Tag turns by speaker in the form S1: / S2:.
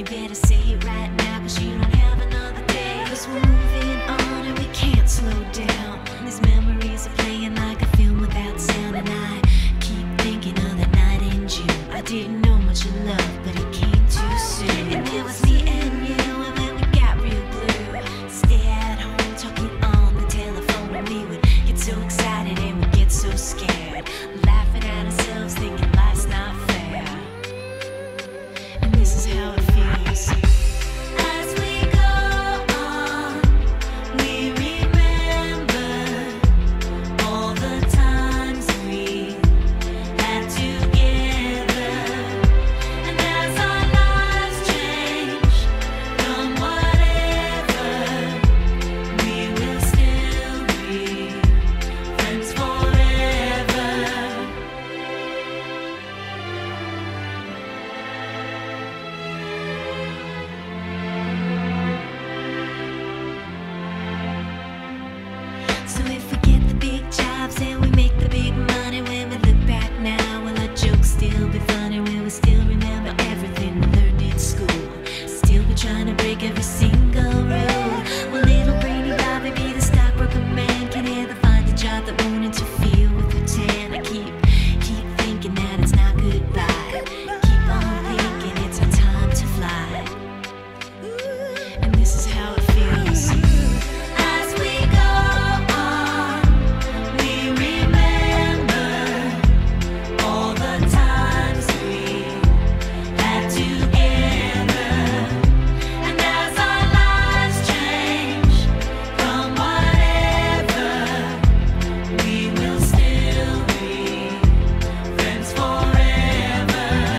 S1: You better say it right now, cause you don't have